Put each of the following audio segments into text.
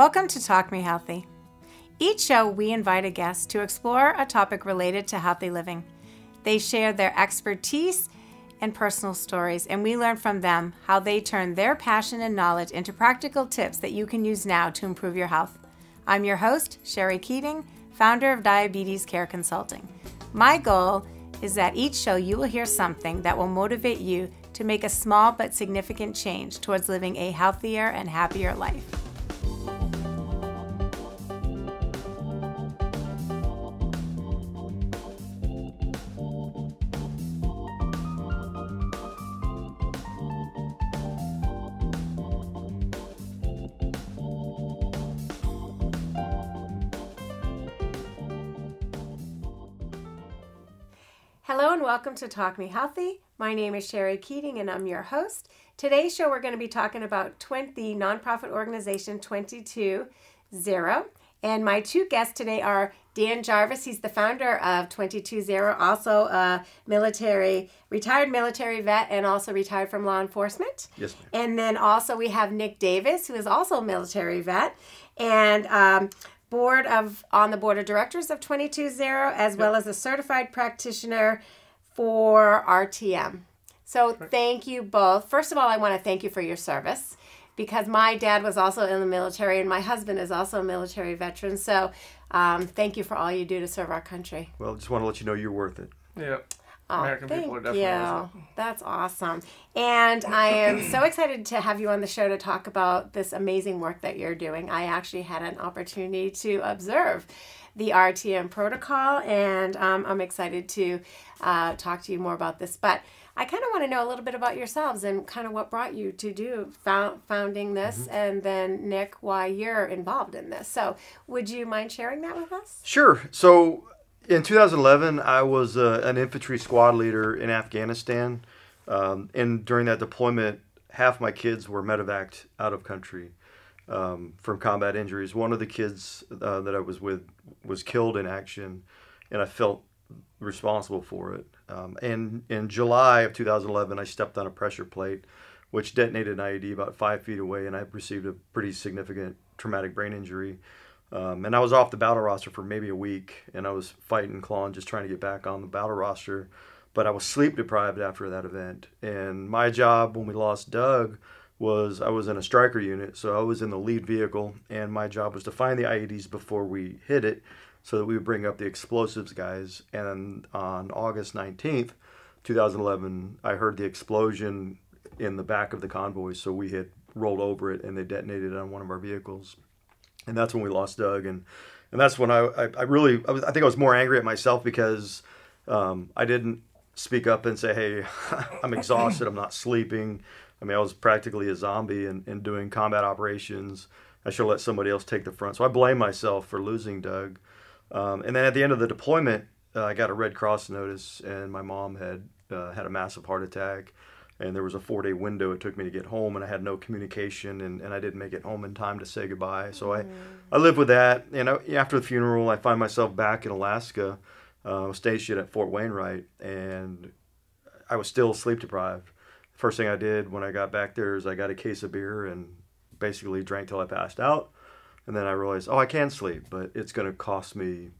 Welcome to Talk Me Healthy. Each show, we invite a guest to explore a topic related to healthy living. They share their expertise and personal stories, and we learn from them how they turn their passion and knowledge into practical tips that you can use now to improve your health. I'm your host, Scherrie Keating, founder of Diabetes Care Consulting. My goal is that each show you will hear something that will motivate you to make a small but significant change towards living a healthier and happier life. Welcome to Talk Me Healthy. My name is Scherrie Keating and I'm your host. Today's show we're going to be talking about 20, the nonprofit organization 22zero and my two guests today are Dan Jarvis. He's the founder of 22zero, also a military, retired military vet, and also retired from law enforcement. Yes, ma'am. And then also we have Nick Davis, who is also a military vet, and um, board of on the board of directors of 22zero, as well as a certified practitioner for RTM. So thank you both. First of all, I want to thank you for your service because my dad was also in the military and my husband is also a military veteran. So um, thank you for all you do to serve our country. Well, just want to let you know you're worth it. Yeah. Oh, American thank people are definitely you. worth That's awesome. And I am so excited to have you on the show to talk about this amazing work that you're doing. I actually had an opportunity to observe the RTM protocol, and um, I'm excited to uh, talk to you more about this. But I kind of want to know a little bit about yourselves and kind of what brought you to do found, founding this, and then Nick, why you're involved in this. So, would you mind sharing that with us? Sure. So in 2011, I was uh, an infantry squad leader in Afghanistan. Um, and during that deployment, half my kids were medevaced out of country um, from combat injuries. One of the kids uh, that I was with was killed in action, and I felt responsible for it. Um, and in July of 2011, I stepped on a pressure plate, which detonated an IED about five feet away, and I received a pretty significant traumatic brain injury. Um, and I was off the battle roster for maybe a week, and I was fighting, clawing, just trying to get back on the battle roster. But I was sleep deprived after that event. And my job when we lost Doug was I was in a Stryker unit, so I was in the lead vehicle, and my job was to find the IEDs before we hit it, so that we would bring up the explosives guys. And on August 19th, 2011, I heard the explosion in the back of the convoy, so we had rolled over it, and they detonated on one of our vehicles and that's when we lost Doug, and and that's when I I, I really I, was, I think I was more angry at myself because um, I didn't speak up and say, hey, I'm exhausted, I'm not sleeping. I mean, I was practically a zombie and, and doing combat operations. I should have let somebody else take the front. So I blame myself for losing Doug. Um, and then at the end of the deployment, uh, I got a Red Cross notice, and my mom had uh, had a massive heart attack and there was a four day window it took me to get home and i had no communication and, and i didn't make it home in time to say goodbye so i, I lived with that and I, after the funeral i find myself back in alaska uh, stationed at fort wainwright and i was still sleep deprived first thing i did when i got back there is i got a case of beer and basically drank till i passed out. And then i realized oh i can sleep but it's going to cost me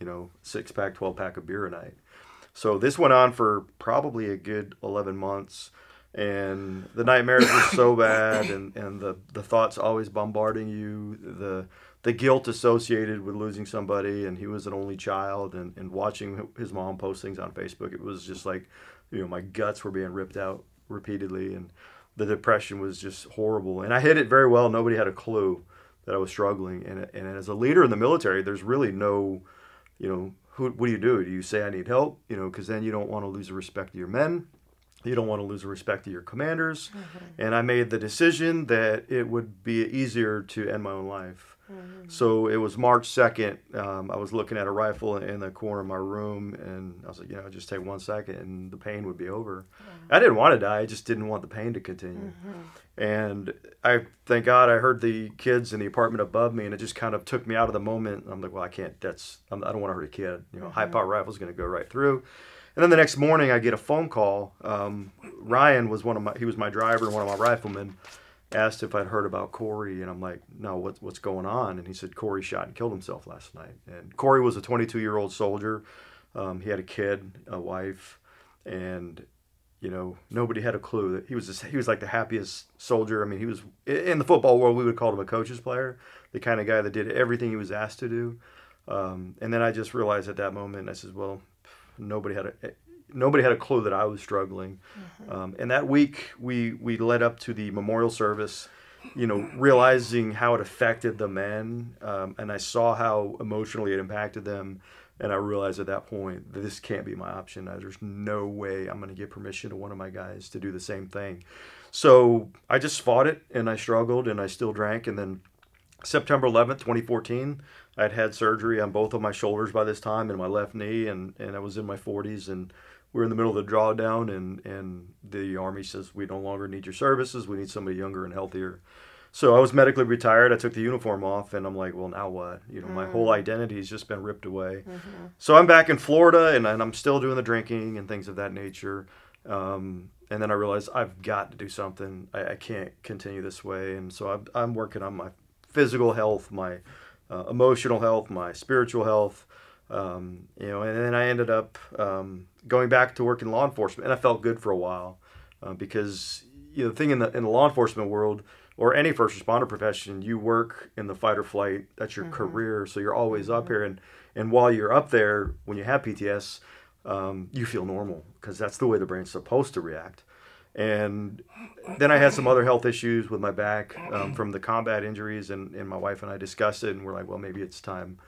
you know six pack 12 pack of beer a night. So this went on for probably a good 11 months and the nightmares were so bad and, and the, the thoughts always bombarding you the the guilt associated with losing somebody and he was an only child and, and watching his mom post things on facebook it was just like you know my guts were being ripped out repeatedly and the depression was just horrible and i hid it very well nobody had a clue that i was struggling and, and as a leader in the military there's really no you know who, what do you do do you say i need help you know because then you don't want to lose the respect of your men you don't want to lose the respect of your commanders. Mm-hmm. And I made the decision that it would be easier to end my own life. Mm-hmm. So it was March 2nd. Um, I was looking at a rifle in the corner of my room, and I was like, you know, just take one second and the pain would be over. I didn't want to die, I just didn't want the pain to continue. Mm-hmm. And I thank God I heard the kids in the apartment above me, and it just kind of took me out of the moment. I'm like, well, I can't, that's, I'm, I do not want to hurt a kid. You know, high power rifle's going to go right through. And then the next morning, I get a phone call. Um, Ryan was one of my he was my driver one of my riflemen, asked if I'd heard about Corey, and I'm like, no, what's what's going on? And he said Corey shot and killed himself last night. And Corey was a 22 year old soldier. Um, he had a kid, a wife, and you know nobody had a clue that he was just, he was like the happiest soldier. I mean, he was in the football world we would call him a coach's player, the kind of guy that did everything he was asked to do. Um, and then I just realized at that moment, I said, well, nobody had a nobody had a clue that I was struggling. Mm-hmm. Um, and that week, we we led up to the memorial service. You know, realizing how it affected the men, um, and I saw how emotionally it impacted them, and I realized at that point that this can't be my option. There's no way I'm going to give permission to one of my guys to do the same thing. So I just fought it, and I struggled, and I still drank, and then September 11th, 2014, I'd had surgery on both of my shoulders by this time and my left knee, and, and I was in my 40s, and we are in the middle of the drawdown, and, and the Army says, We no longer need your services. We need somebody younger and healthier. So I was medically retired. I took the uniform off, and I'm like, Well, now what? You know, mm. my whole identity has just been ripped away. Mm-hmm. So I'm back in Florida, and, and I'm still doing the drinking and things of that nature. Um, and then I realized I've got to do something. I, I can't continue this way. And so I'm, I'm working on my physical health, my uh, emotional health, my spiritual health. Um, you know, and then I ended up um, going back to work in law enforcement, and I felt good for a while uh, because you know the thing in the in the law enforcement world or any first responder profession, you work in the fight or flight. That's your mm-hmm. career, so you're always up mm-hmm. here. And and while you're up there, when you have PTS, um, you feel normal because that's the way the brain's supposed to react. And then I had some other health issues with my back um, from the combat injuries, and, and my wife and I discussed it, and we're like, well, maybe it's time.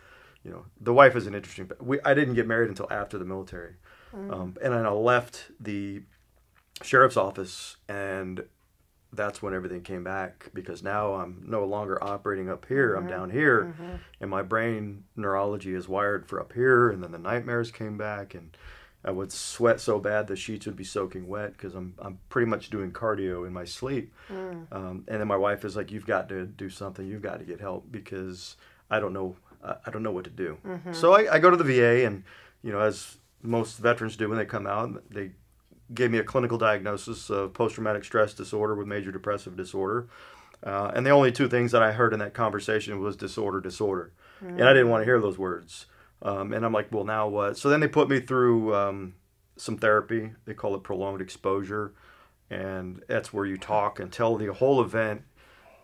You know, the wife is an interesting. We I didn't get married until after the military, mm. um, and I left the sheriff's office, and that's when everything came back because now I'm no longer operating up here. Mm-hmm. I'm down here, mm-hmm. and my brain neurology is wired for up here, and then the nightmares came back, and I would sweat so bad the sheets would be soaking wet because I'm I'm pretty much doing cardio in my sleep. Mm. Um, and then my wife is like, "You've got to do something. You've got to get help because I don't know I don't know what to do." Mm-hmm. So I, I go to the VA, and you know, as most veterans do when they come out, they gave me a clinical diagnosis of post traumatic stress disorder with major depressive disorder. Uh, and the only two things that I heard in that conversation was disorder, disorder, mm. and I didn't want to hear those words. Um, and I'm like, well, now what? So then they put me through um, some therapy. They call it prolonged exposure. And that's where you talk and tell the whole event.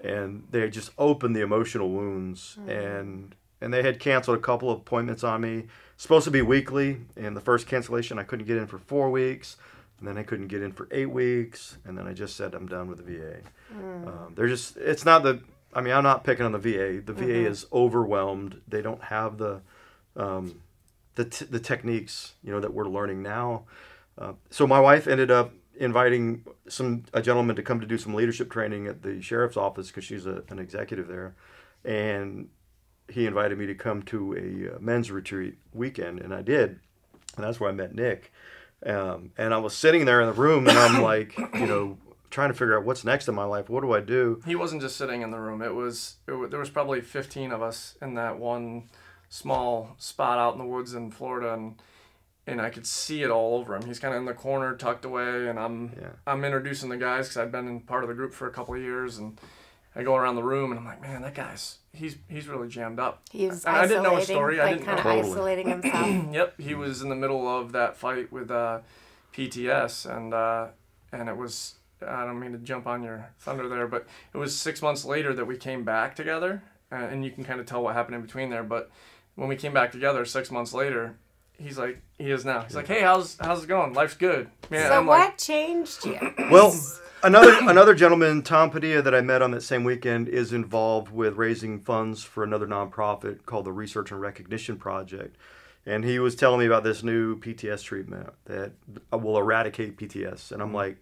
And they just open the emotional wounds. Mm-hmm. And and they had canceled a couple of appointments on me. Supposed to be weekly. And the first cancellation, I couldn't get in for four weeks. And then I couldn't get in for eight weeks. And then I just said, I'm done with the VA. Mm. Um, they're just, it's not the, I mean, I'm not picking on the VA. The mm-hmm. VA is overwhelmed. They don't have the, um, the, t- the techniques you know that we're learning now. Uh, so my wife ended up inviting some a gentleman to come to do some leadership training at the sheriff's office because she's a, an executive there, and he invited me to come to a uh, men's retreat weekend, and I did, and that's where I met Nick. Um, and I was sitting there in the room, and I'm like, you know, trying to figure out what's next in my life. What do I do? He wasn't just sitting in the room. It was, it, there was probably 15 of us in that one small spot out in the woods in Florida, and and I could see it all over him. He's kind of in the corner, tucked away, and I'm yeah. I'm introducing the guys because I'd been in part of the group for a couple of years, and I go around the room and I'm like, man, that guy's he's he's really jammed up. He's I didn't know his story. Like I didn't kind of totally. isolating himself. yep, he was in the middle of that fight with uh, PTS, and uh, and it was I don't mean to jump on your thunder there, but it was six months later that we came back together, and you can kind of tell what happened in between there, but when we came back together six months later, he's like he is now. He's like, hey, how's how's it going? Life's good. Man, so I'm what like, changed you? Well, another another gentleman, Tom Padilla, that I met on that same weekend, is involved with raising funds for another nonprofit called the Research and Recognition Project. And he was telling me about this new PTS treatment that will eradicate PTS. And I'm mm-hmm. like,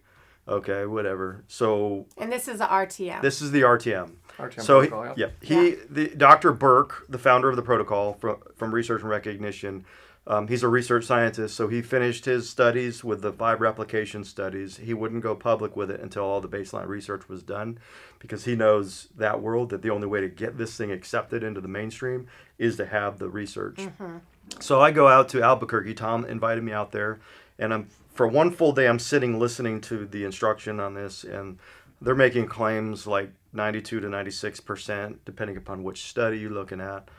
okay, whatever. So. And this is the RTM. This is the RTM so he, yeah. yeah, he the Dr. Bourke, the founder of the protocol from from Research and Recognition. Um, he's a research scientist, so he finished his studies with the five replication studies. He wouldn't go public with it until all the baseline research was done, because he knows that world that the only way to get this thing accepted into the mainstream is to have the research. Mm-hmm. So I go out to Albuquerque. Tom invited me out there, and I'm for one full day. I'm sitting listening to the instruction on this, and they're making claims like 92 to 96 percent, depending upon which study you're looking at.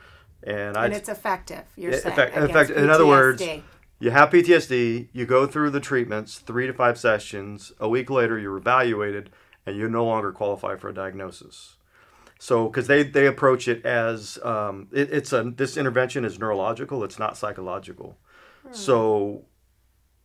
And, And it's effective. You're Yeah, saying. effect- in in other words, you have PTSD, you go through the treatments, three to five sessions. A week later, you're evaluated, and you no longer qualify for a diagnosis. So, because they, they approach it as um, it, it's a this intervention is neurological, it's not psychological. So,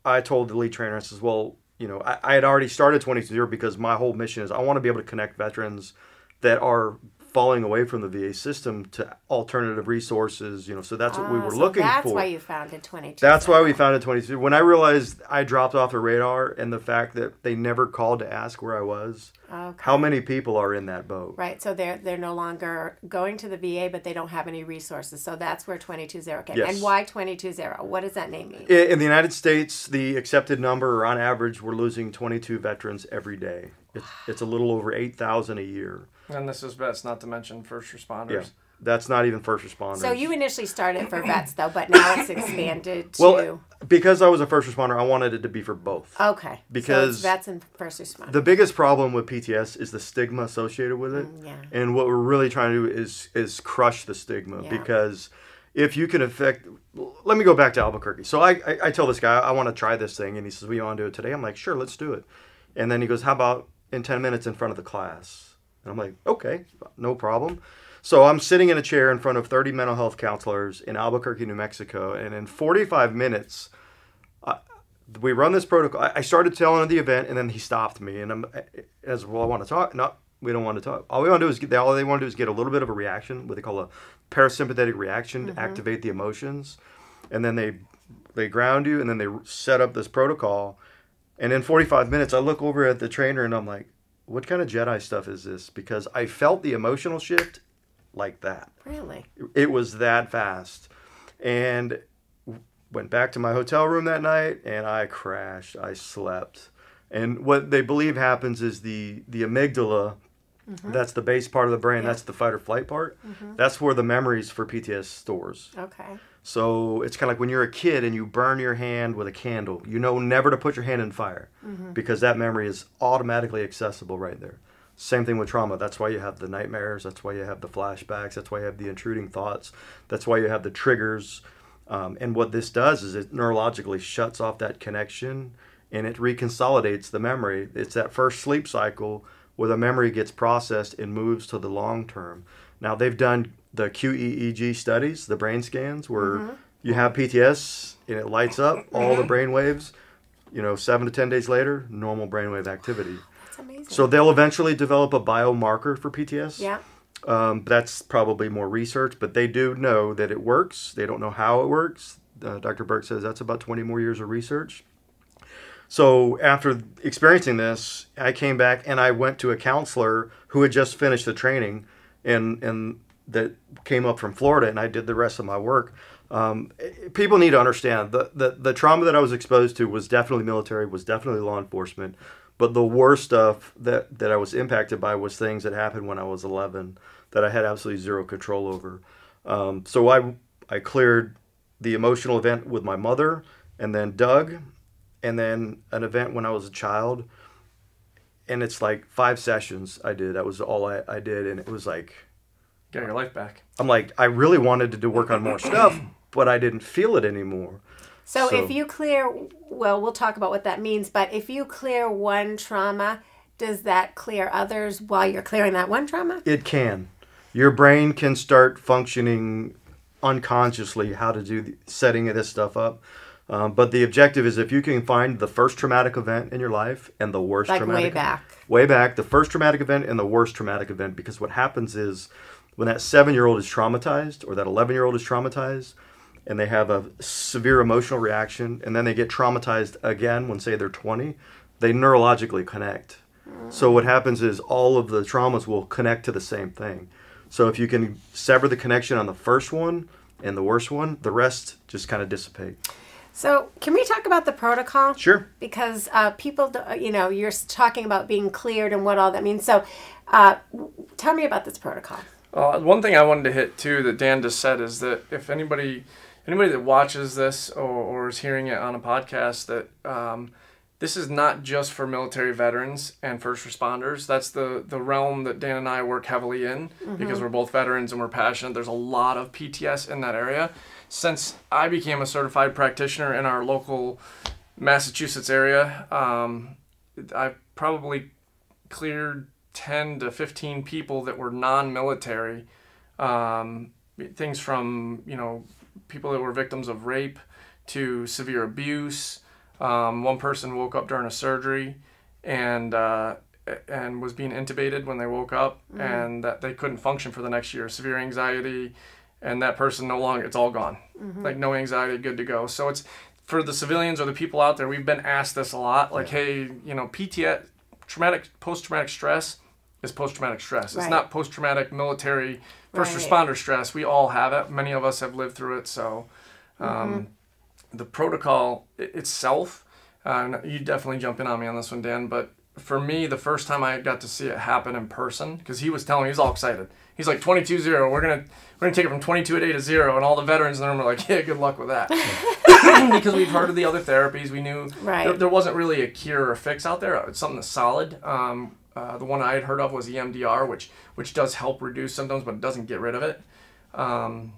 I told the lead trainer, I says, well, you know, I, I had already started 22 because my whole mission is I want to be able to connect veterans that are falling away from the VA system to alternative resources, you know, so that's what we Ah, were so looking that's for. That's why you founded 22. That's why we founded 22. When I realized I dropped off the radar and the fact that they never called to ask where I was, Okay. how many people are in that boat? Right, so they're they're no longer going to the VA, but they don't have any resources. So that's where twenty two zero came. Yes. And why twenty two zero? What does that name mean? In the United States, the accepted number, or on average, we're losing 22 veterans every day. It's, it's a little over 8,000 a year. And this is vets, not to mention first responders. Yeah, that's not even first responders. So you initially started for vets though, but now it's expanded to well, because I was a first responder, I wanted it to be for both. okay. because it's vets and first responders. the biggest problem with PTS is the stigma associated with it. Mm, yeah. And what we're really trying to do is is crush the stigma Yeah. because if you can affect let me go back to Albuquerque. So I, I, I tell this guy I want to try this thing and he says, We want to do it today? I'm like, sure, let's do it. And then he goes, How about in ten minutes in front of the class? And I'm like, Okay, no problem. So I'm sitting in a chair in front of 30 mental health counselors in Albuquerque, New Mexico, and in 45 minutes, we run this protocol. I- I started telling the event, and then he stopped me, and I'm eh, as well. I want to talk. Not we don't want to talk. All we want to do is get. All they want to do is get a little bit of a reaction, what they call a parasympathetic reaction, to mm-hmm. activate the emotions, and then they they ground you, and then they set up this protocol, and in 45 minutes, I look over at the trainer, and I'm like, "What kind of Jedi stuff is this?" Because I felt the emotional shift like that really? it was that fast and went back to my hotel room that night and i crashed i slept and what they believe happens is the the amygdala mm-hmm. that's the base part of the brain Yeah. that's the fight or flight part mm-hmm. that's where the memories for pts stores Okay. So it's kind of like when you're a kid and you burn your hand with a candle you know never to put your hand in fire because that memory is automatically accessible right there same thing with trauma. That's why you have the nightmares. That's why you have the flashbacks. That's why you have the intruding thoughts. That's why you have the triggers. Um, and what this does is it neurologically shuts off that connection and it reconsolidates the memory. It's that first sleep cycle where the memory gets processed and moves to the long term. Now, they've done the QEEG studies, the brain scans, where you have PTS and it lights up all the brain waves. You know, seven to 10 days later, normal brainwave activity. That's amazing. So they'll eventually develop a biomarker for PTS. yeah. Um, that's probably more research, but they do know that it works. They don't know how it works. Uh, Dr. Bourke says that's about 20 more years of research. So after experiencing this, I came back and I went to a counselor who had just finished the training, and and that came up from Florida, and I did the rest of my work. Um, people need to understand the, the the trauma that I was exposed to was definitely military, was definitely law enforcement, but the worst stuff that that I was impacted by was things that happened when I was 11 that I had absolutely zero control over. Um, so I I cleared the emotional event with my mother, and then Doug, and then an event when I was a child. And it's like five sessions I did. That was all I, I did, and it was like Get your life back. I'm like I really wanted to do work on more stuff, but I didn't feel it anymore. So, So- if you clear, well, we'll talk about what that means, but if you clear one trauma, does that clear others while you're clearing that one trauma? It can. Your brain can start functioning unconsciously how to do the, setting of this stuff up. Um, but the objective is if you can find the first traumatic event in your life and the worst Like traumatic way back. way back, the first traumatic event and the worst traumatic event, because what happens is when that seven year old is traumatized or that 11 year old is traumatized and they have a severe emotional reaction and then they get traumatized again when, say, they're 20, they neurologically connect. So what happens is all of the traumas will connect to the same thing. So if you can sever the connection on the first one and the worst one, the rest just kind of dissipate. So, can we talk about the protocol? Sure. Because uh, people, you know, you're talking about being cleared and what all that means. So, uh, tell me about this protocol. Uh, one thing I wanted to hit too that Dan just said is that if anybody anybody that watches this or, or is hearing it on a podcast that um, this is not just for military veterans and first responders. That's the the realm that Dan and I work heavily in because we're both veterans and we're passionate. There's a lot of PTS in that area. Since I became a certified practitioner in our local Massachusetts area, um, I probably cleared 10 to 15 people that were non-military um, things from you know people that were victims of rape to severe abuse. Um, one person woke up during a surgery and uh, and was being intubated when they woke up and that they couldn't function for the next year. Severe anxiety and that person no longer it's all gone. Like no anxiety good to go. So it's for the civilians or the people out there we've been asked this a lot like hey you know pts traumatic post-traumatic stress is post-traumatic stress. Right. it's not post-traumatic military first Right. responder stress. We all have it. Many of us have lived through it. So um, the protocol itself uh, you definitely jump in on me on this one dan but for me the first time i got to see it happen in person because he was telling me he's all excited. He's like 22-0 we're gonna we're gonna take it from 22 a day to zero and all the veterans in the room are like yeah good luck with that because we've heard of the other therapies we knew Right. there, there wasn't really a cure or fix out there it's something that's solid um, uh, the one i had heard of was emdr which which does help reduce symptoms but it doesn't get rid of it um,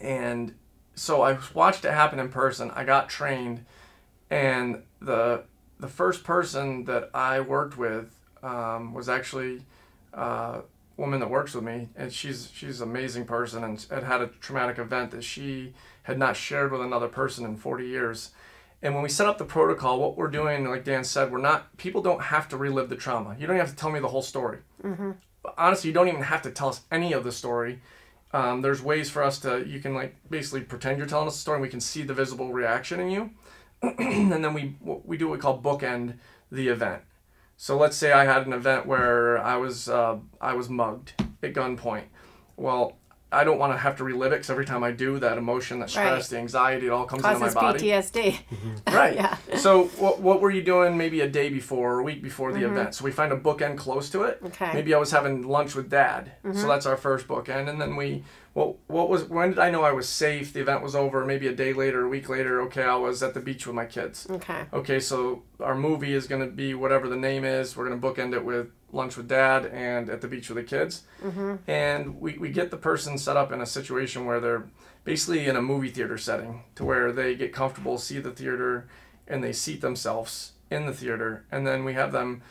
and so I watched it happen in person. I got trained, and the the first person that I worked with um, was actually uh, a woman that works with me, and she's she's an amazing person, and had had a traumatic event that she had not shared with another person in 40 years. And when we set up the protocol, what we're doing, like Dan said, we're not people don't have to relive the trauma. You don't have to tell me the whole story. But honestly, you don't even have to tell us any of the story. Um, there's ways for us to you can like basically pretend you're telling us a story and we can see the visible reaction in you and then we we do what we call bookend the event so let's say i had an event where i was uh, i was mugged at gunpoint well i don't want to have to relive it because every time i do that emotion that stress Right. the anxiety it all comes Causes into my body PTSD. Right. Yeah. So what, what were you doing maybe a day before or a week before the event? So we find a bookend close to it. Mm-hmm. Okay. Mm-hmm. Maybe I was having lunch with dad. So that's our first bookend. And then we what what was when did I know I was safe? The event was over, maybe a day later, a week later, okay, I was at the beach with my kids. Okay. Okay, so our movie is gonna be whatever the name is. We're gonna bookend it with lunch with dad and at the beach with the kids. Mm-hmm. And we, we get the person set up in a situation where they're basically in a movie theater setting to where they get comfortable, see the theater, and they seat themselves in the theater. And then we have them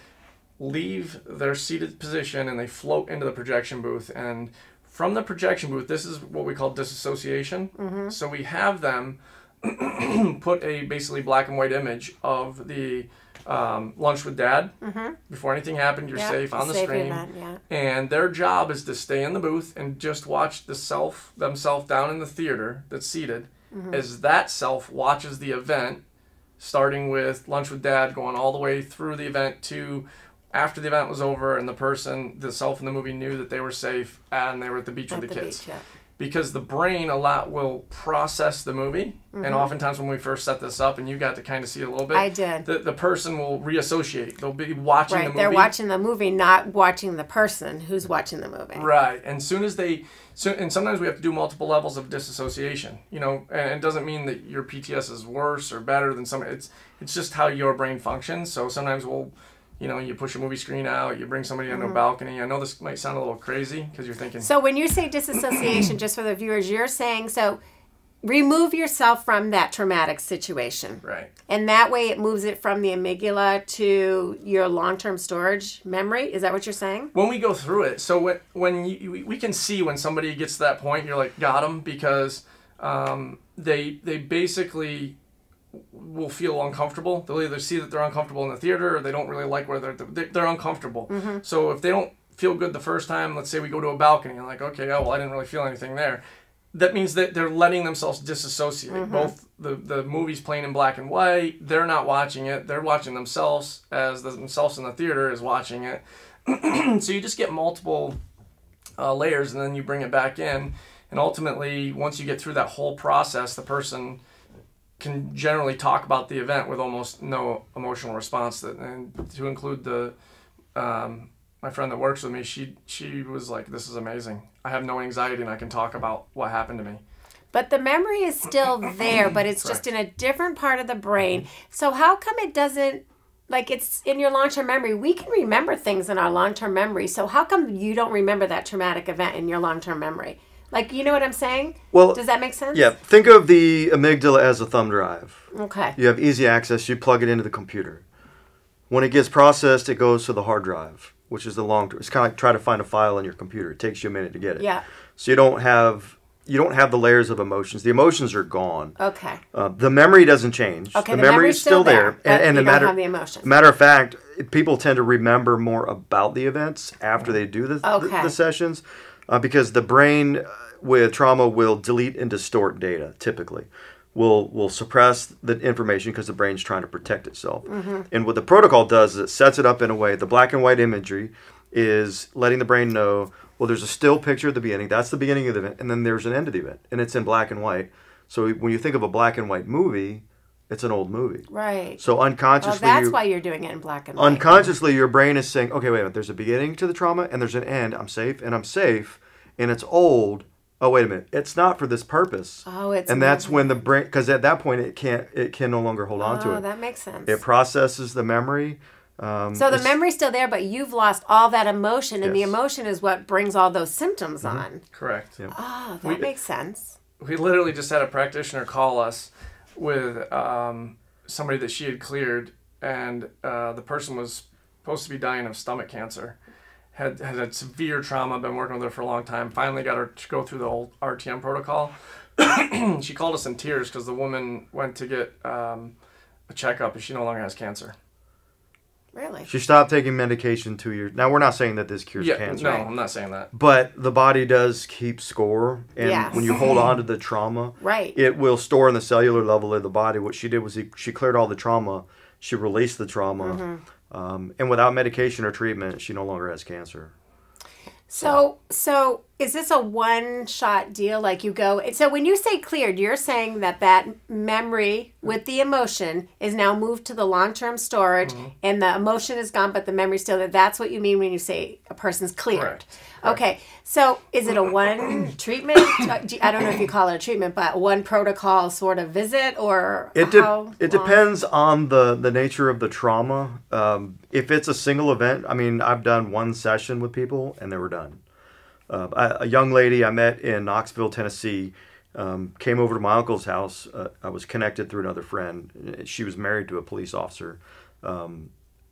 leave their seated position and they float into the projection booth. And from the projection booth, this is what we call disassociation. So we have them put a basically black and white image of the um, lunch with dad. Before anything happened, you're Yeah, safe on the screen yeah. and their job is to stay in the booth and just watch the self themselves down in the theater that's seated as that self watches the event starting with lunch with dad going all the way through the event to after the event was over and the person the self in the movie knew that they were safe and they were at the beach At with the the kids beach, yeah. because the brain a lot will process the movie Mm-hmm. and oftentimes when we first set this up and you got to kind of see a little bit I did. the, the person will reassociate they'll be watching the Right. movie They're watching the movie, not watching the person who's watching the movie. Right, and soon as they, so, and sometimes we have to do multiple levels of disassociation. You know, and it doesn't mean that your PTS is worse or better than some. It's it's just how your brain functions. So sometimes we'll, you know, you push a movie screen out, you bring somebody Mm-hmm. into a balcony. I know this might sound a little crazy because you're thinking, So when you say disassociation, just for the viewers, you're saying so remove yourself from that traumatic situation. right, And that way it moves it from the amygdala to your long term storage memory. Is that what you're saying? when we go through it so when, when you, we- we can see when somebody gets to that point you're like got them because um, they they basically will feel uncomfortable. They'll either see that they're uncomfortable in the theater or they don't really like where they're they're, they're uncomfortable. So if they don't feel good the first time let's say we go to a balcony and like okay oh well i didn't really feel anything there. That means that they're letting themselves disassociate. Both the, the movie's playing in black and white, they're not watching it, they're watching themselves as the, themselves in the theater is watching it. so you just get multiple uh, layers and then you bring it back in. And ultimately, once you get through that whole process, the person can generally talk about the event with almost no emotional response. That, and to include the um, my friend that works with me, she she was like, "This is amazing. I have no anxiety, and I can talk about what happened to me." But the memory is still there, but it's just in a different part of the brain. So how come it doesn't like it's in your long term memory. We can remember things in our long term memory. So how come you don't remember that traumatic event in your long term memory? Like you know what I'm saying? Well, Does that make sense? Yeah, think of the amygdala as a thumb drive. Okay. You have easy access, you plug it into the computer. When it gets processed, it goes to the hard drive, which is the long term. It's kind of like try to find a file on your computer. It takes you a minute to get it. Yeah. So you don't have you don't have the layers of emotions. The emotions are gone. Okay. Uh, the memory doesn't change. Okay, the, the memory is still there, there, but and, and you the don't matter have the emotions. Matter of fact, people tend to remember more about the events after they do the the- Okay. the, sessions, uh, because the brain uh, with trauma will delete and distort data. Typically, will will suppress the information because the brain's trying to protect itself. Mm-hmm. And what the protocol does is it sets it up in a way. The black and white imagery is letting the brain know. Well, there's a still picture at the beginning. That's the beginning of the event, and then there's an end of the event, and it's in black and white. So when you think of a black and white movie, it's an old movie. Right. So unconsciously, Well, that's you, why you're doing it in black and white. unconsciously, your brain is saying, "Okay, wait a minute. There's a beginning to the trauma, and there's an end. I'm safe, and I'm safe, and it's old. Oh, wait a minute. It's not for this purpose. Oh, it's and that's when the brain, because at that point, it can't, it can no longer hold on to it. Oh, that makes sense. It processes the memory. Um, so the memory's still there, but you've lost all that emotion, and the Yes. Mm-hmm. emotion is what brings all those symptoms on. Correct. Oh, that We- makes sense. we literally just had a practitioner call us with um, somebody that she had cleared, and uh, the person was supposed to be dying of stomach cancer. Had had had severe trauma. Been working with her for a long time. Finally got her to go through the whole RTM protocol. she called us in tears because the woman went to get um, a checkup and she no longer has cancer. Really. She stopped taking medication two years. Now we're not saying that this cures yeah, cancer, no, I'm not saying that. but the body does keep score, and Yes. when you hold on to the trauma, Right. it will store in the cellular level of the body. What she did was he, she cleared all the trauma, she released the trauma, Mm-hmm. um, and without medication or treatment, she no longer has cancer. So, so is this a one-shot deal? Like you go. So when you say cleared, you're saying that that memory with the emotion is now moved to the long-term storage, Mm-hmm. and the emotion is gone, but the memory still there. That's what you mean when you say a person's cleared. Correct. Okay. So is it a one treatment? Uh, I don't know if you call it a treatment, but one protocol sort of visit, or It, de- how it long? depends on the, the nature of the trauma. Um, if it's a single event, I mean, I've done one session with people and they were done. Uh, a young lady I met in Knoxville, Tennessee, um, came over to my uncle's house. Uh, I was connected through another friend. She was married to a police officer. Um,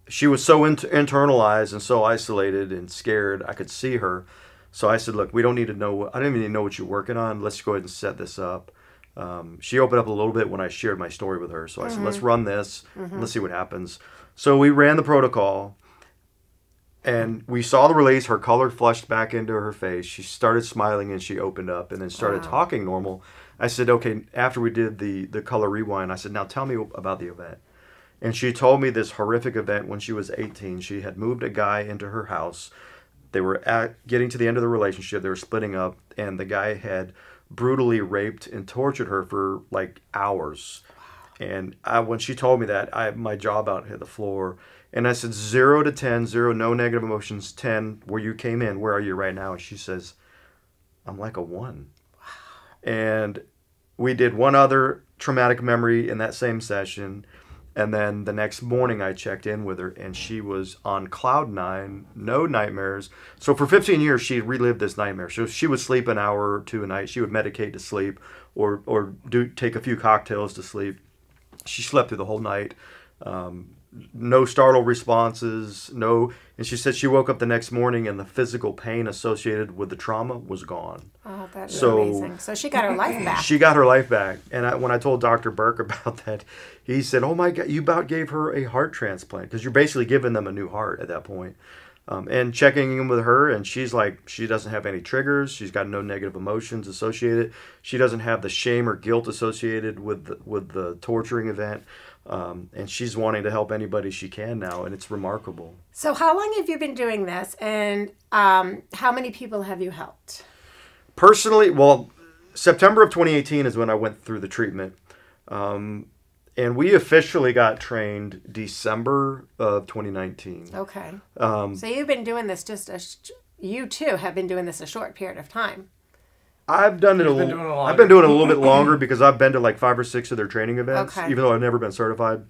she was so int- internalized and so isolated and scared. I could see her. So I said, "Look, we don't need to know. I don't even know what you're working on. Let's go ahead and set this up." Um, she opened up a little bit when I shared my story with her. So I said, "Let's run this. Let's see what happens." So we ran the protocol, and we saw the release. Her color flushed back into her face. She started smiling and she opened up and then started talking normal. I said, "Okay." After we did the the color rewind, I said, "Now tell me about the event." And she told me this horrific event when she was 18. She had moved a guy into her house. They were at, getting to the end of the relationship. They were splitting up, and the guy had brutally raped and tortured her for like hours. And I, when she told me that, I my jaw about hit the floor. And I said zero to ten, zero, no negative emotions. Ten, where you came in. Where are you right now? And she says, I'm like a one. And we did one other traumatic memory in that same session. And then the next morning, I checked in with her, and she was on cloud nine, no nightmares. So for 15 years, she relived this nightmare. So she would sleep an hour or two a night. She would medicate to sleep, or or do take a few cocktails to sleep. She slept through the whole night. Um, no startle responses, no. And she said she woke up the next morning, and the physical pain associated with the trauma was gone. Oh, that's So- amazing. So she got her life back. She got her life back. And I, when I told Dr. Bourke about that, he said, Oh my God, you about gave her a heart transplant because you're basically giving them a new heart at that point. Um, and checking in with her, and she's like, she doesn't have any triggers. She's got no negative emotions associated. She doesn't have the shame or guilt associated with the, with the torturing event. Um, and she's wanting to help anybody she can now, and it's remarkable. So, how long have you been doing this, and um, how many people have you helped? personally, well, September of 2018 is when I went through the treatment. Um, and we officially got trained December of 2019. Okay. Um, So you've been doing this just a. Sh- you too have been doing this a short period of time. I've done it a You've been little. doing it I've been doing it a little bit longer because I've been to like five or six of their training events, Okay. even though I've never been certified.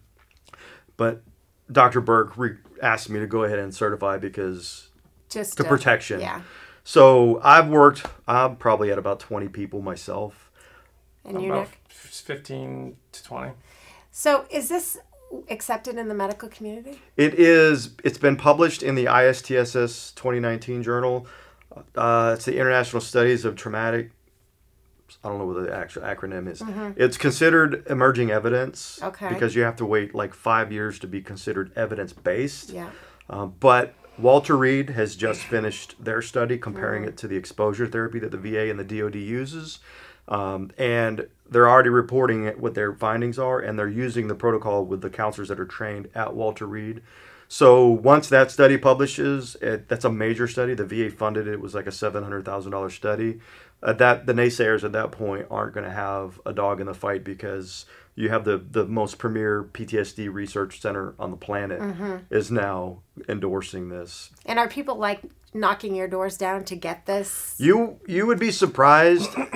But Dr. Bourke re- asked me to go ahead and certify because Just the to- protection. Yeah. So I've worked. I'm probably at about 20 people myself. And you, About Nick? 15 to 20. So is this accepted in the medical community? It is. It's been published in the ISTSS 2019 journal. Uh, it's the International Studies of Traumatic. I don't know what the actual acronym is. It's considered emerging evidence. Okay. Because you have to wait like five years to be considered evidence based. Yeah. Um, but Walter Reed has just finished their study comparing it to the exposure therapy that the VA and the DoD uses. Um, and they're already reporting it, what their findings are, and they're using the protocol with the counselors that are trained at Walter Reed. So once that study publishes, it, that's a major study. The VA funded it. It was like a seven hundred thousand dollars study. At that, the naysayers at that point aren't going to have a dog in the fight because you have the the most premier PTSD research center on the planet mm-hmm. is now endorsing this. And are people like knocking your doors down to get this? You you would be surprised.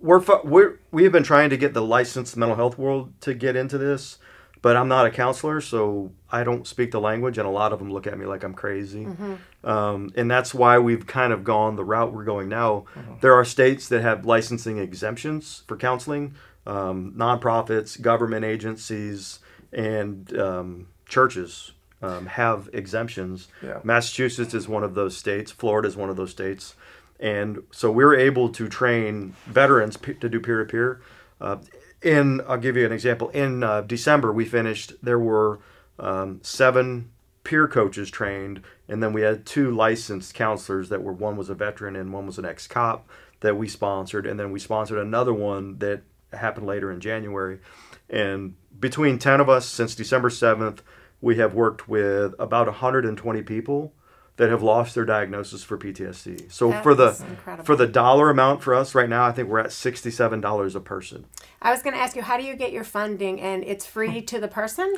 we're we're we have been trying to get the licensed mental health world to get into this, but I'm not a counselor, so I don't speak the language, and a lot of them look at me like I'm crazy. Um, and that's why we've kind of gone the route we're going now. There are states that have licensing exemptions for counseling, um, nonprofits, government agencies, and um, churches um, have exemptions. Yeah. Massachusetts is one of those states. Florida is one of those states. And so we're able to train veterans pe- to do peer to peer. In I'll give you an example. In uh, December, we finished. There were um, seven peer coaches trained, and then we had two licensed counselors that were one was a veteran and one was an ex cop that we sponsored, and then we sponsored another one that happened later in January. And between ten of us since December seventh, we have worked with about 120 people that have lost their diagnosis for PTSD. So That for the incredible. for the dollar amount for us right now, I think we're at sixty-seven dollars a person. I was going to ask you, how do you get your funding? And it's free to the person?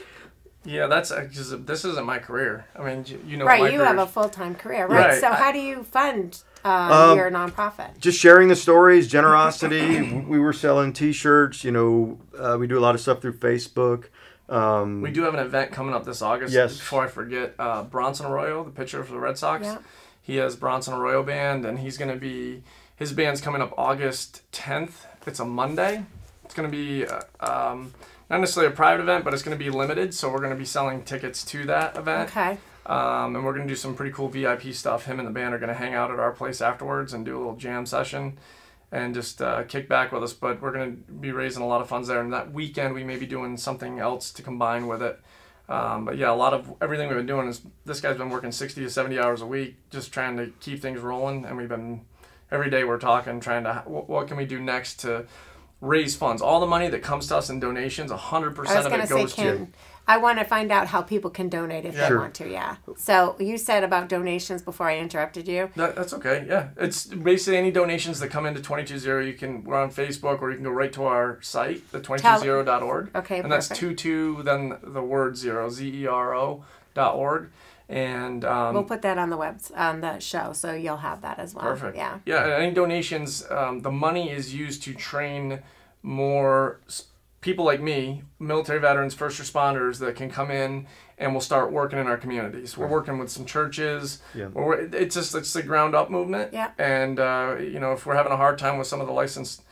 Yeah, that's because this isn't my career. I mean, you, you know, right. my You have a full time career. Right. Right. So, I- how do you fund uh, Um, your nonprofit? Just sharing the stories, generosity. we were selling T-shirts. You know, uh, we do a lot of stuff through Facebook. Um, We do have an event coming up this August. Yes. Before I forget, uh, Bronson Arroyo, the pitcher for the Red Sox. Yeah. He has Bronson Arroyo band, and he's going to be his band's coming up August 10th. It's a Monday. It's going to be uh, um, not necessarily a private event, but it's going to be limited. So we're going to be selling tickets to that event. Okay. Um, and we're going to do some pretty cool VIP stuff. Him and the band are going to hang out at our place afterwards and do a little jam session and just uh, kick back with us. But we're going to be raising a lot of funds there. And that weekend, we may be doing something else to combine with it. Um, but yeah, a lot of everything we've been doing is this guy's been working 60 to 70 hours a week just trying to keep things rolling. And we've been, every day we're talking, trying to, what, what can we do next to raise funds? All the money that comes to us in donations, 100% I was of to it say, goes to can I want to find out how people can donate if they Sure. want to? Yeah. So you said about donations before I interrupted you. That, that's okay. Yeah, it's basically any donations that come into 22zero. You can we're on Facebook or you can go right to our site, the 22zero.org. Okay, And that's perfect. two two then the word zero z e r o dot org, and um, We'll put that on the web on the show, so you'll have that as well. Perfect. Yeah. Yeah. and Any donations, um, the money is used to train more people like me, military veterans, first responders that can come in and we'll start working in our communities. We're working with some churches. Yeah. We're, it's just it's the ground up movement. Yeah. And uh, you know, if we're having a hard time with some of the licensed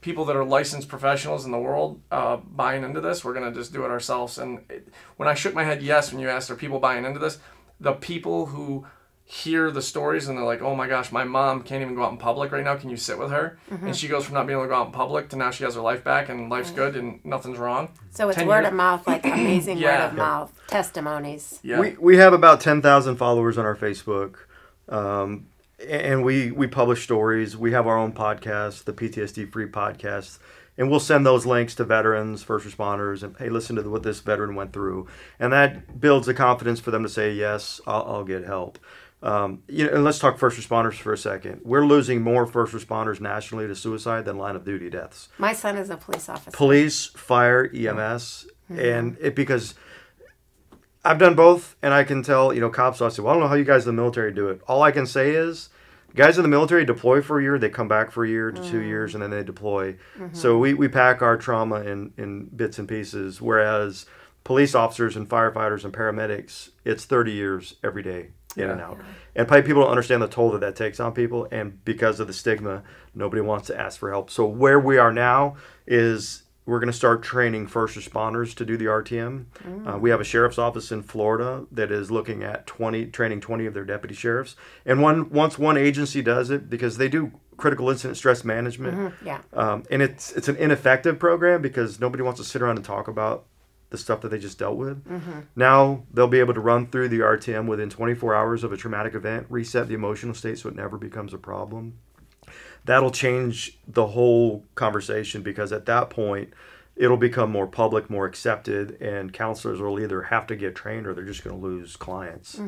people that are licensed professionals in the world uh, buying into this, we're gonna just do it ourselves. And it, when I shook my head yes when you asked, are people buying into this? The people who hear the stories and they're like, oh my gosh, my mom can't even go out in public right now. Can you sit with her? And she goes from not being able to go out in public to now she has her life back and life's good and nothing's wrong. So it's 10 word year- of mouth, like amazing Yeah. word of mouth testimonies. Yeah. We we have about ten thousand followers on our Facebook, um, and we we publish stories. We have our own podcast, the PTSD Free Podcast, and we'll send those links to veterans, first responders, and hey, listen to what this veteran went through, and that builds the confidence for them to say yes, I'll, I'll get help. Um, you know, and let's talk first responders for a second. We're losing more first responders nationally to suicide than line of duty deaths My son is a police officer. police, fire, EMS, and it because I've done both, and I can tell you know cops. I say, well, I don't know how you guys in the military do it. All I can say is, guys in the military deploy for a year, they come back for a year to two mm. years, and then they deploy. Mm-hmm. So we, we pack our trauma in in bits and pieces. Whereas police officers and firefighters and paramedics, it's 30 years every day in and Yeah. out. And probably people don't understand the toll that that takes on people. And because of the stigma, nobody wants to ask for help. So where we are now is we're going to start training first responders to do the RTM. Uh, we have a sheriff's office in Florida that is looking at 20, training 20 of their deputy sheriffs. And one once one agency does it, because they do critical incident stress management, Yeah. um, and it's it's an ineffective program because nobody wants to sit around and talk about the stuff that they just dealt with. Now they'll be able to run through the RTM within 24 hours of a traumatic event, reset the emotional state so it never becomes a problem. That'll change the whole conversation because at that point it'll become more public, more accepted, and counselors will either have to get trained or they're just going to lose clients.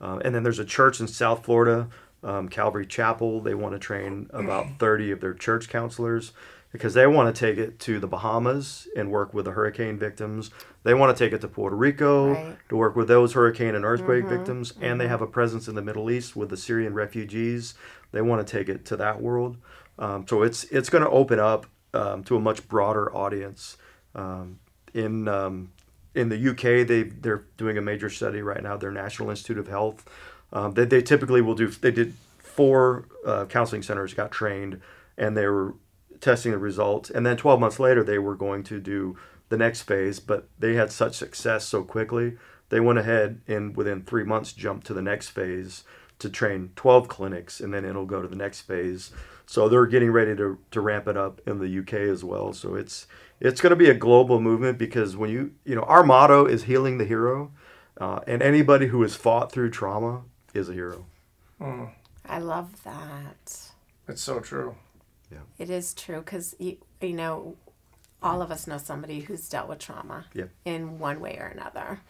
Uh, and then there's a church in South Florida, um, Calvary Chapel. They want to train about 30 of their church counselors because they want to take it to the Bahamas and work with the hurricane victims. They want to take it to Puerto Rico Right. to work with those hurricane and earthquake victims. And they have a presence in the Middle East with the Syrian refugees. They want to take it to that world. Um, so it's it's going to open up um, to a much broader audience. Um, in um, in the UK, they they're doing a major study right now. Their National Institute of Health. Um, they, they typically will do. They did four uh, counseling centers got trained, and they were testing the results. And then 12 months later, they were going to do the next phase. But they had such success so quickly, they went ahead and within three months jumped to the next phase to train 12 clinics, and then it'll go to the next phase. So they're getting ready to, to ramp it up in the UK as well. So it's it's going to be a global movement because when you you know our motto is healing the hero, uh, and anybody who has fought through trauma is a hero. I love that. It's so true. Yeah. It is true because you, you know, all of us know somebody who's dealt with trauma Yep. in one way or another.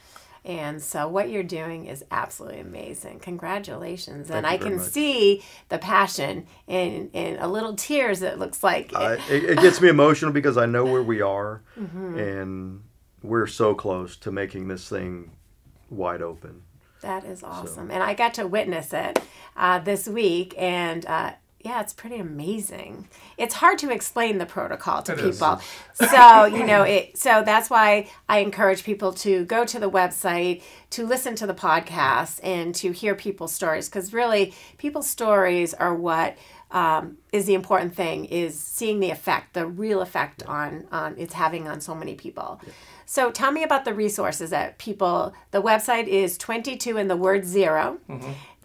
And so what you're doing is absolutely amazing. Congratulations. and I can much. see the passion in in a little tears it looks like. I, it, it gets me emotional because I know where we are, Mm-hmm. and we're so close to making this thing wide open. That is awesome. And I got to witness it uh, this week. And uh, yeah, it's pretty amazing. It's hard to explain the protocol to It is. people. So, you know, it so that's why I encourage people to go to the website, to listen to the podcast, and to hear people's stories. Because really, people's stories are what um, is the important thing is seeing the effect, the real effect on on it's having on so many people. So tell me about the resources that people. The website is twenty two in the word 0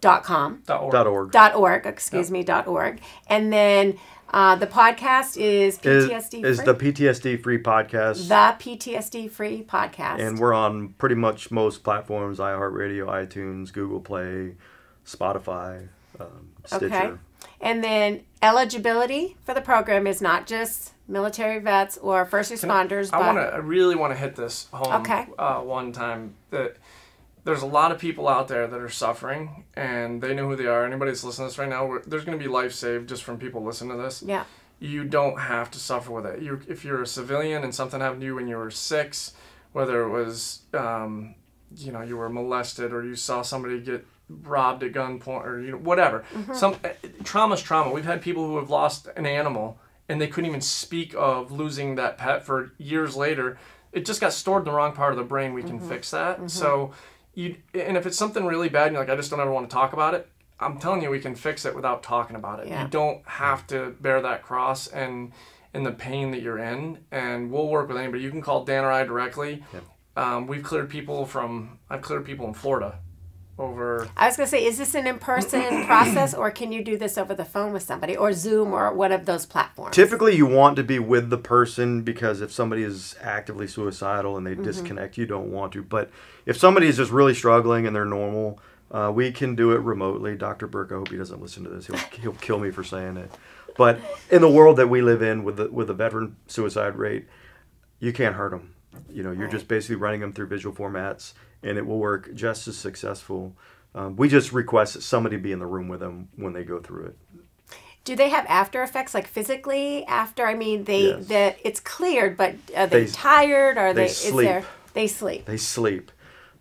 dot com Dot org. Dot org. dot org. Excuse me dot org, and then uh, the podcast is Is, PTSD is free. the PTSD free podcast, the PTSD free podcast. and we're on pretty much most platforms: iHeartRadio, iTunes, Google Play, Spotify, um, Stitcher. Okay. And then eligibility for the program is not just military vets or first responders, I but want to. I really want to hit this home. Okay. Uh, one time that there's a lot of people out there that are suffering, and they know who they are. Anybody that's listening to this right now, there's going to be life saved just from people listening to this. yeah, You don't have to suffer with it. You, if you're a civilian and something happened to you when you were six, whether it was, um, you know, you were molested or you saw somebody get robbed at gunpoint or you know whatever. Some uh, trauma's trauma. We've had people who have lost an animal and they couldn't even speak of losing that pet for years later. It just got stored in the wrong part of the brain. We can fix that. So you and if it's something really bad and you're like I just don't ever want to talk about it, I'm telling you we can fix it without talking about it. Yeah. You don't have to bear that cross and in the pain that you're in and we'll work with anybody. You can call Dan or I directly. Um, we've cleared people from I've cleared people in Florida over I was gonna say, is this an in person process, or can you do this over the phone with somebody, or Zoom, or one of those platforms? Typically, you want to be with the person because if somebody is actively suicidal and they disconnect, you don't want to. But if somebody is just really struggling and they're normal, uh, we can do it remotely. Dr. Bourke, I hope he doesn't listen to this. He'll, he'll kill me for saying it. But in the world that we live in with the, with the veteran suicide rate, you can't hurt them. You know, you're just basically running them through visual formats, and it will work just as successful. Um, we just request that somebody be in the room with them when they go through it. Do they have after effects, like physically after? I mean, they Yes. that it's cleared, but are they, They- tired? Are they they? sleep. Is there? They sleep. They sleep.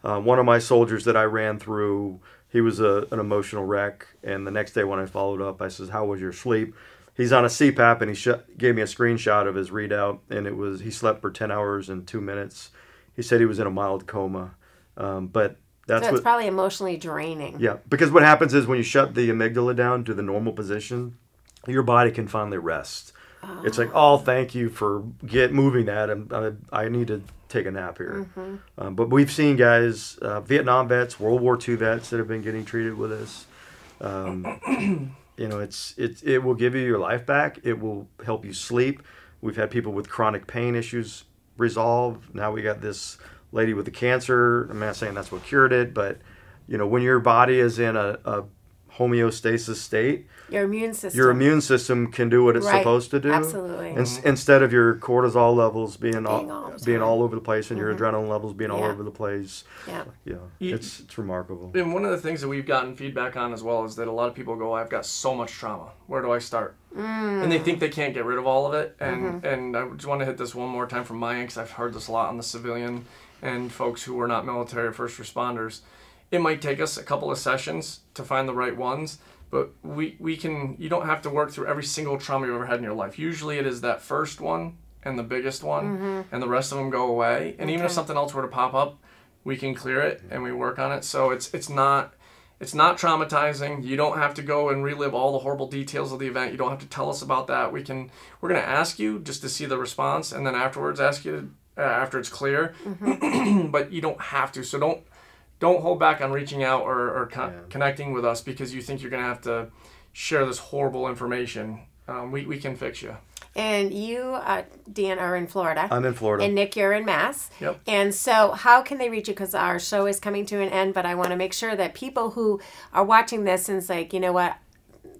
Uh, one of my soldiers that I ran through, he was a, an emotional wreck. And the next day when I followed up, I says, "How was your sleep?" He's on a CPAP, and he sh- gave me a screenshot of his readout, and it was he slept for ten hours and two minutes, he said he was in a mild coma. Um, but that's so it's what probably emotionally draining. yeah, because what happens is when you shut the amygdala down to the normal position, your body can finally rest. It's like, oh, thank you for get moving that. I'm, I, I need to take a nap here. Um, but we've seen guys, uh, Vietnam vets, World War II vets that have been getting treated with this. Um, you know, it's it it will give you your life back. It will help you sleep. We've had people with chronic pain issues resolve. Now we got this lady with the cancer. I'm not saying that's what cured it, but you know, when your body is in a, a homeostasis state, Your immune system. your immune system can do what it's Right. supposed to do. Absolutely. In- instead of your cortisol levels being all, Being all the being all over the place and your mm-hmm. adrenaline levels being all over the place. Yeah. Yeah, You- it's it's remarkable. And one of the things that we've gotten feedback on as well is that a lot of people go, "I've got so much trauma. Where do I start?" And they think they can't get rid of all of it. And mm-hmm. and I just want to hit this one more time from my end because I've heard this a lot on the civilian and folks who are not military first responders. It might take us a couple of sessions to find the right ones, but we we can. You don't have to work through every single trauma you've ever had in your life. Usually, it is that first one and the biggest one, mm-hmm. and the rest of them go away. And even if something else were to pop up, we can clear it and we work on it. So it's it's not it's not traumatizing. You don't have to go and relive all the horrible details of the event. You don't have to tell us about that. We can we're going to ask you just to see the response and then afterwards ask you uh, after it's clear. but you don't have to. So don't don't hold back on reaching out or, or con- Yeah. connecting with us because you think you're going to have to share this horrible information. Um, we, we can fix you. And you, uh, Dan, are in Florida. I'm in Florida. And Nick, you're in Mass. Yep. And so, how can they reach you? Because our show is coming to an end, but I want to make sure that people who are watching this and it's like, you know what,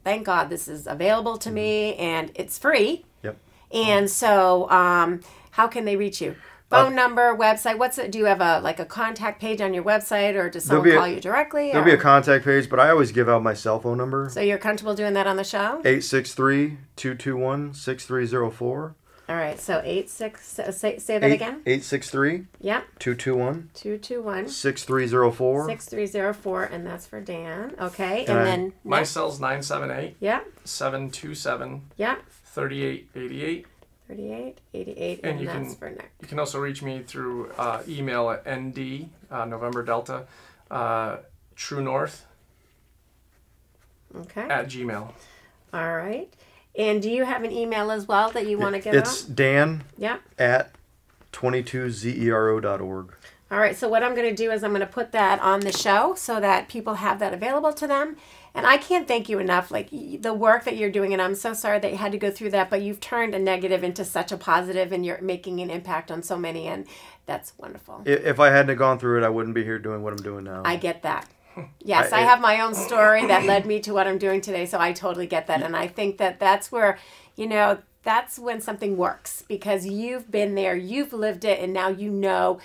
thank God this is available to me and it's free. yep. And so, um, how can they reach you? Uh, Phone number, website. What's it? Do you have a like a contact page on your website, or does someone be a- call you directly? There'll be a contact page, but I always give out my cell phone number. so you're comfortable doing that on the show? 863-221-6304. All right. So eight six. Say, say that again. 863 Yep. 221 Two two one 6304. six three zero four, and that's for Dan. Okay. And And I- then My Nick? cell's 978 Yep. 727 Yep. 3888. 38, 88, And and, you that's can- for Nick. You can also reach me through uh, email at nd uh, November Delta uh, True North Okay. at Gmail. All right. And do you have an email as well that you want to give It's out? Dan yeah. at E 22zero.org. All right. So what I'm going to do is I'm going to put that on the show so that people have that available to them. And I can't thank you enough. Like the work that you're doing, and I'm so sorry that you had to go through that, but you've turned a negative into such a positive, and you're making an impact on so many, and that's wonderful. If I hadn't gone through it, I wouldn't be here doing what I'm doing now. I get that. Yes, I, I- have my own story that led me to what I'm doing today, so I totally get that. And I think that that's where, you know, that's when something works because you've been there, you've lived it, and now you know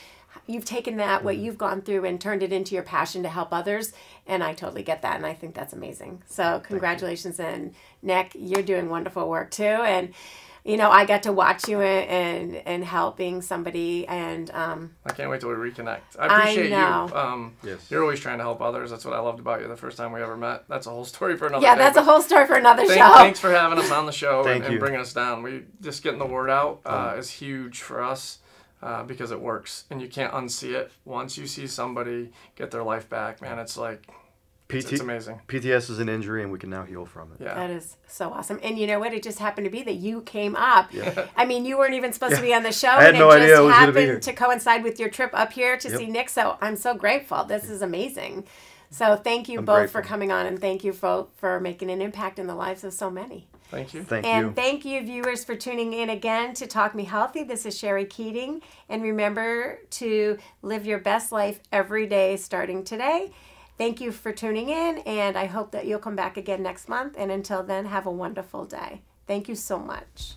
you've taken that, what mm-hmm. you've gone through, and turned it into your passion to help others. And I totally get that. And I think that's amazing. So, congratulations. And Nick, you're doing wonderful work too. And, you know, I got to watch you and, and, and helping somebody. And, um, I can't wait till we reconnect. I I appreciate know. you. Um, Yes. You're always trying to help others. That's what I loved about you the first time we ever met. That's a whole story for another yeah, day, that's a whole story for another thank- show. Thanks for having us on the show Thank and, and bringing us down. We just getting the word out uh, is huge for us. Uh, because it works and you can't unsee it. Once you see somebody get their life back, man, it's like it's, PT, it's amazing. PTS is an injury, and we can now heal from it. Yeah. That is so awesome. And you know what? It just happened to be that you came up. Yeah. I mean, you weren't even supposed to be on the show. I had and no it idea just I was gonna happened to coincide with your trip up here to Yep. see Nick. So I'm so grateful. This is amazing. So thank you I'm both for coming on and thank you for, for making an impact in the lives of so many. Thank you. Thank And you. thank you, viewers, for tuning in again to Talk Me Healthy. This is Scherrie Keating. And remember to live your best life every day starting today. Thank you for tuning in, and I hope that you'll come back again next month. And until then, have a wonderful day. Thank you so much.